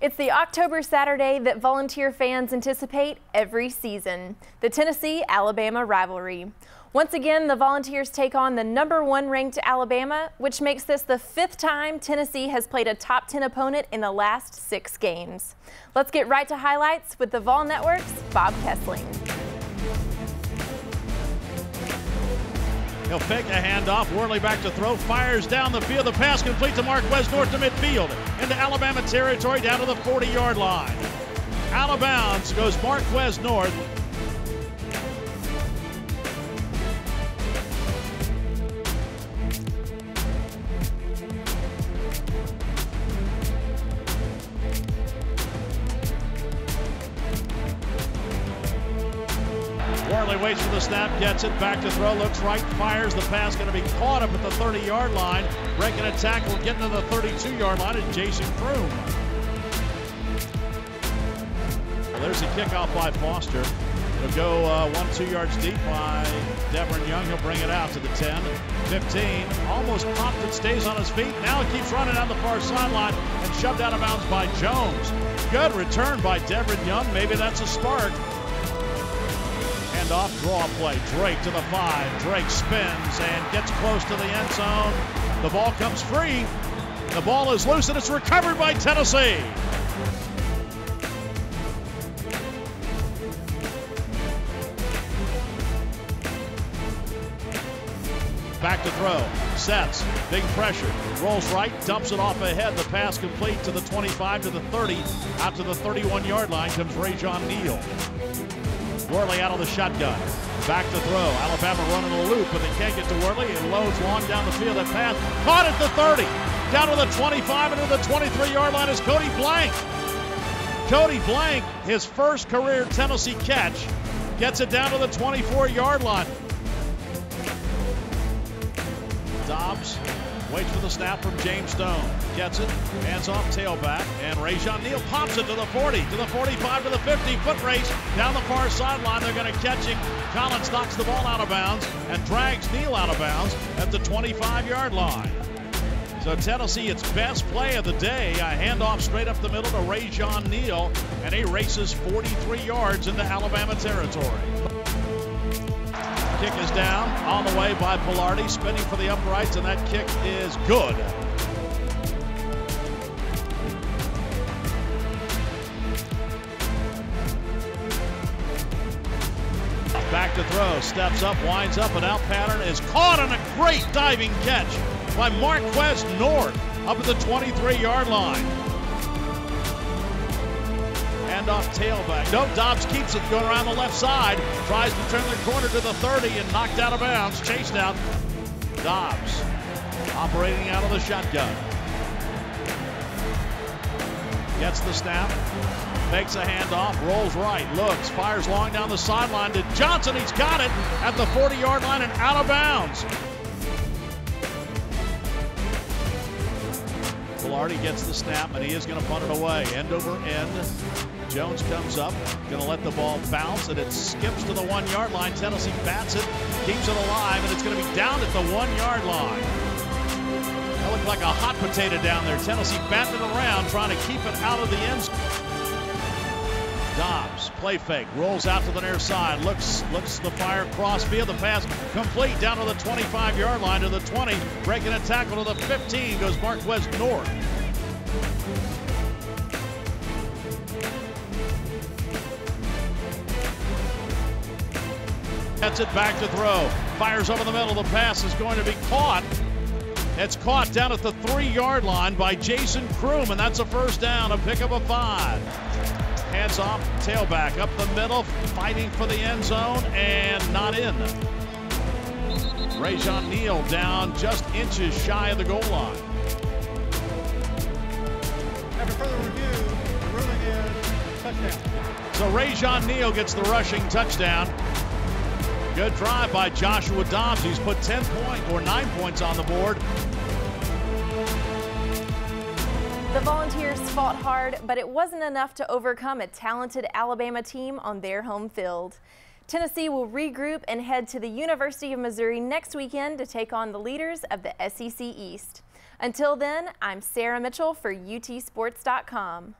It's the October Saturday that volunteer fans anticipate every season, the Tennessee-Alabama rivalry. Once again, the Volunteers take on the number one ranked Alabama, which makes this the fifth time Tennessee has played a top 10 opponent in the last six games. Let's get right to highlights with the Vol Network's Bob Kesling. He'll fake a handoff. Worley back to throw. Fires down the field. The pass complete to Marquez North to midfield. Into Alabama territory down to the 40 yard line. Out of bounds goes Mark West North. Waits for the snap, gets it, back to throw, looks right, fires the pass, going to be caught up at the 30 yard line. Breaking a tackle, getting to the 32 yard line is Jason Croom. Well, there's a kickoff by Foster. It'll go uh, one, two yards deep by Devrin Young. He'll bring it out to the 10, 15. Almost popped and stays on his feet. Now he keeps running down the far sideline and shoved out of bounds by Jones. Good return by Devrin Young. Maybe that's a spark off draw play. Drake to the five. Drake spins and gets close to the end zone. The ball comes free. The ball is loose and it's recovered by Tennessee. Back to throw. Sets. Big pressure. Rolls right. Dumps it off ahead. The pass complete to the 25 to the 30. Out to the 31 yard line comes Rajion Neal. Worley out of the shotgun. Back to throw. Alabama running a loop, but they can't get to Worley. It loads long down the field. That pass caught at the 30. Down to the 25 and to the 23 yard line is Cody Blanc. Cody Blanc, his first career Tennessee catch, gets it down to the 24 yard line. Dobbs Waits for the snap from James Stone. Gets it. Hands off tailback. And Rajion Neal pops it to the 40, to the 45, to the 50. Foot race down the far sideline. They're going to catch him. Collins knocks the ball out of bounds and drags Neal out of bounds at the 25 yard line. So Tennessee, its best play of the day, a handoff straight up the middle to Rajion Neal, and he races 43 yards into Alabama territory. Kick is down on the way by Palardy, spinning for the uprights, and that kick is good. Back to throw, steps up, winds up, and out pattern is caught on a great diving catch by Marquez North up at the 23 yard line handoff tailback. No, Dobbs keeps it going around the left side. Tries to turn the corner to the 30 and knocked out of bounds. Chased out. Dobbs operating out of the shotgun. Gets the snap. Makes a handoff. Rolls right. Looks. Fires long down the sideline to Johnson. He's got it at the 40 yard line and out of bounds. Palardy gets the snap, and he is going to punt it away. End over end. Jones comes up, going to let the ball bounce, and it skips to the one yard line. Tennessee bats it, keeps it alive, and it's going to be down at the one yard line. That looked like a hot potato down there. Tennessee batting it around, trying to keep it out of the end zone. Dobbs, play fake, rolls out to the near side, looks looks the fire cross field, the pass complete down to the 25 yard line to the 20, breaking a tackle to the 15 goes Marquez North. Gets it back to throw. Fires over the middle. The pass is going to be caught. It's caught down at the three yard line by Jason Croom, and that's a first down, a pick of a five. Hands off, tailback up the middle, fighting for the end zone, and not in. Rajion Neal down just inches shy of the goal line. After further review, the ruling is touchdown. So Rajion Neal gets the rushing touchdown. Good drive by Joshua Dobbs. He's put 10 points or 9 points on the board. The Volunteers fought hard, but it wasn't enough to overcome a talented Alabama team on their home field. Tennessee will regroup and head to the University of Missouri next weekend to take on the leaders of the SEC East. Until then, I'm Sarah Mitchell for UTSports.com.